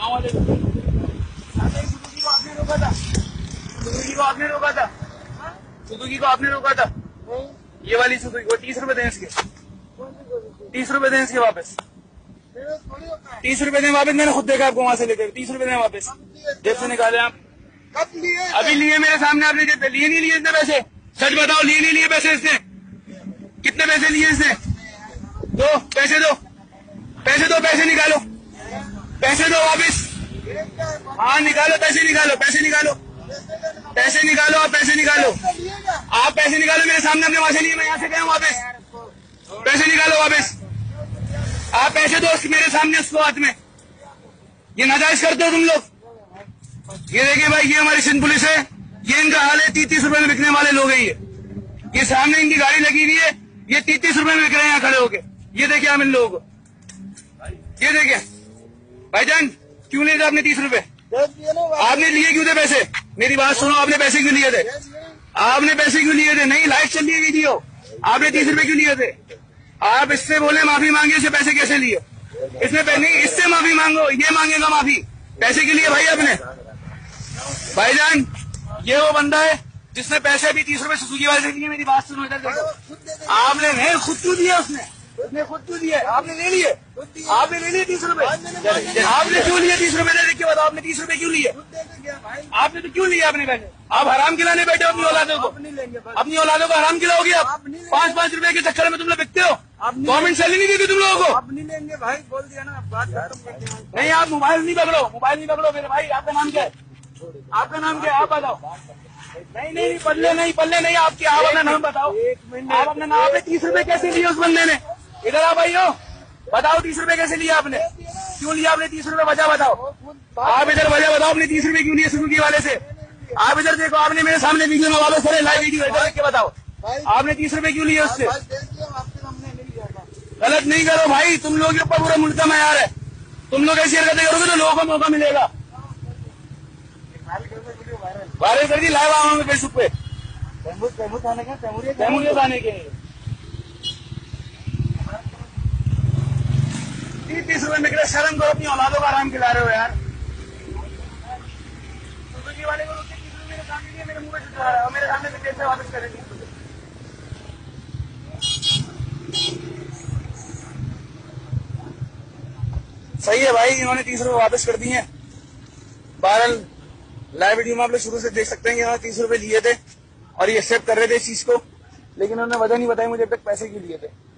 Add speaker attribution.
Speaker 1: Suzuki को आपने रोका था। सुजुकी को आपने रोका था। सुजुकी को आपने रोका था। ये वाली सुजुकी को तीस रुपए दें इसके। तीस रुपए दें इसके वापस। तीस रुपए दें वापस मैंने खुद देखा आपको वहाँ से लेकर तीस रुपए दें वापस। जेब से निकाले आप।
Speaker 2: कब लिए
Speaker 1: अभी लिए मेरे सामने आपने जेब लिए नहीं लिए इतने पैसे? सच बताओ लिए नहीं लिए पैसे इसने? कितने पैसे लिए इसने? दो पैसे दो। पैसे दो पैसे निकालो। पैसे दो वापिस। हाँ निकालो, पैसे निकालो पैसे निकालो। पैसे निकालो, आप पैसे निकालो। आप पैसे निकालो, मेरे सामने अपने वहाँ से लिए, मैं यहाँ से गया हूँ वापस। पैसे निकालो वापस। आप पैसे दो मेरे सामने, उसको हाथ में। ये नाजायज करते हो तुम लोग। ये देखिए भाई, ये हमारी सिंध पुलिस है। ये इनका हाल है तीस तीस रुपए में बिकने वाले लोग हैं ये। ये सामने इनकी गाड़ी लगी हुई है। ये तीस तीस रुपए में बिक रहे हैं यहाँ खड़े होके। ये देखिए हम इन लोगों को। ये देखिए। भाईजान क्यों लिए थे आपने तीस रुपए? आपने लिए क्यों थे पैसे? मेरी बात सुनो आपने पैसे क्यों लिए थे? आपने पैसे क्यों लिए थे? नहीं लाइट चल रही है वीडियो। आपने तीस रूपए क्यों लिए थे? आप इससे बोले माफ़ी मांगे इससे पैसे कैसे लिए? इसने पै- नहीं इससे माफ़ी मांगो ये मांगेगा माफ़ी। पैसे के लिए भाई आपने। भाईजान ये वो बंदा है जिसने पैसे भी तीस रुपए सुजुकी वाले से दिए मेरी बात सुनो इधर देखो।
Speaker 2: दे।
Speaker 1: आपने नहीं खुद क्यों दिया उसने? उसने खुद क्यों दिया आपने ले लिए आपने ले लिए तीस रूपए। आपने क्यों लिए तीस रूपए दे के बताओ आपने तीस रूपए क्यों लिए? आपने तो क्यों लिया अपने पैसे? आप हराम खिलाने बैठे हो अपनी औलादों को। अपनी औलादों को हराम खिलाओगे आप। पाँच पाँच रूपए के चक्कर में तुम लोग बिकते हो। गवर्नमेंट सैलरी नहीं देती तुम लोगों को।
Speaker 2: आप नहीं लेंगे भाई बोल दिया ना बात कर
Speaker 1: नहीं आप मोबाइल नहीं पकड़ो। मोबाइल नहीं पकड़ो मेरे भाई आपका नाम क्या है? आपका नाम क्या है? आप बताओ। नहीं नहीं नहीं पल्ले नहीं पल्ले नहीं आपकी आप अपना नाम बताओ।
Speaker 2: एक मिनट।
Speaker 1: आप अपना नाम आपने तीस रूपए कैसे लिए उस बंदे ने? इधर आ भाई बताओ तीस रुपए कैसे लिया आपने? क्यों लिया आपने तीस रुपए? वजह बताओ। आप इधर वजह बताओ आपने तीस रुपए क्यों लिए सुजुकी वाले से? आप इधर देखो आपने मेरे सामने वीडियो में वापस करे लाइव वीडियो इधर देख के बताओ। आपने तीस रुपए क्यों लिए उससे? गलत नहीं करो भाई तुम लोग के ऊपर पूरा मैार है। तुम लोग ऐसी हरकतें करोगे तो लोगों को मौका मिलेगा। वायरल कर दी लाइव आवांगे फेसबुक पे।
Speaker 2: तैमूर तैमूर थाने का तैमूर
Speaker 1: आने के। रुपए में शर्म करो, अपनी औलादों का आराम खिला रहे हो यार। करेंगे? सही है भाई, इन्होंने तीस रुपए वापस कर दिए बहरहाल, लाइव वीडियो में आप लोग शुरू से देख सकते हैं कि इन्होंने तीस रुपए लिए थे, और ये एक्सेप्ट कर रहे थे इस चीज़ को, लेकिन उन्होंने वजह नहीं बताई, मुझे अब तक पैसे क्यों लिए थे?